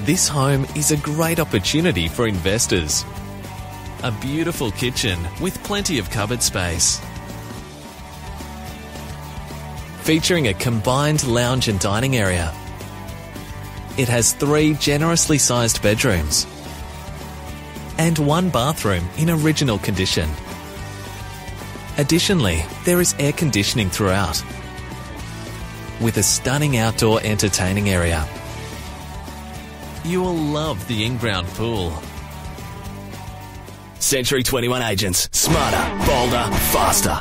This home is a great opportunity for investors. A beautiful kitchen with plenty of cupboard space. Featuring a combined lounge and dining area. It has three generously sized bedrooms and one bathroom in original condition. Additionally, there is air conditioning throughout with a stunning outdoor entertaining area. You will love the in-ground pool. Century 21 agents. Smarter, bolder, faster.